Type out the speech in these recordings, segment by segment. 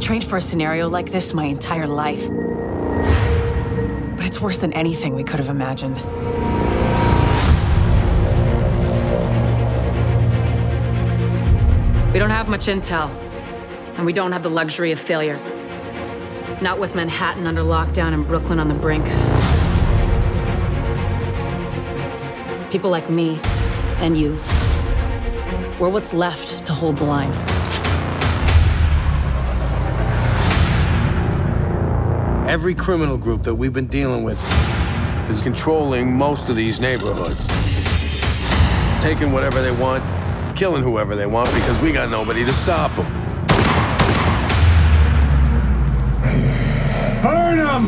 trained for a scenario like this my entire life. But it's worse than anything we could have imagined. We don't have much intel, and we don't have the luxury of failure. Not with Manhattan under lockdown and Brooklyn on the brink. People like me and you, we're what's left to hold the line. Every criminal group that we've been dealing with is controlling most of these neighborhoods. Taking whatever they want, killing whoever they want because we got nobody to stop them. Burn them!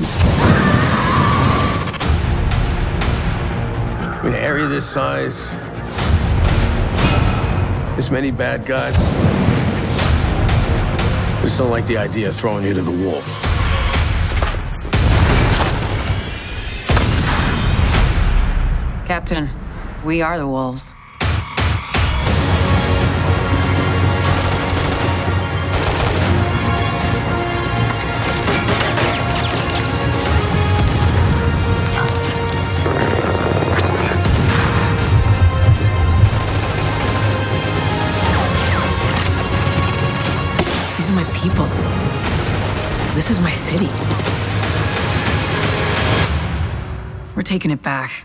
I mean, an area this size, this many bad guys. I just don't like the idea of throwing you to the wolves. Captain, we are the wolves. These are my people. This is my city. We're taking it back.